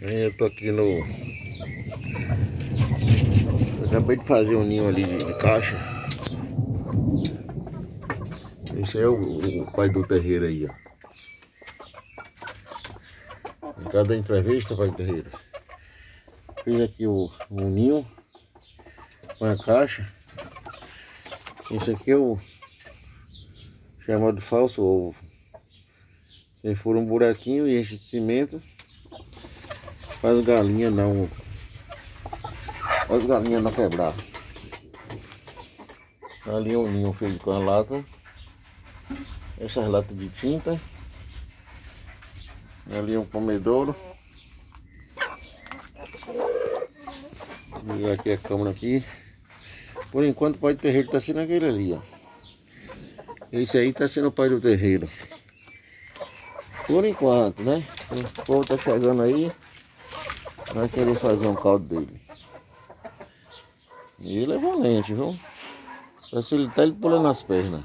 Eu tô aqui no... Acabei de fazer um ninho ali de, de caixa. Esse é o, o, pai do terreiro aí, ó. Em cada entrevista, pai do terreiro. Fiz aqui o, o ninho com a caixa. Esse aqui é o chamado falso ovo. Você for um buraquinho e enche de cimento. Faz galinha não. Faz galinha não quebrar. Ali é o ninho feito com a lata. Essas latas de tinta. Ali é um comedouro. E aqui a câmera aqui. Por enquanto o pai do terreiro está sendo aquele ali, ó. Esse aí está sendo o pai do terreiro. Por enquanto, né? O povo tá chegando aí. Vai querer fazer um caldo dele. E ele é valente, viu? Facilitar ele pulando nas pernas.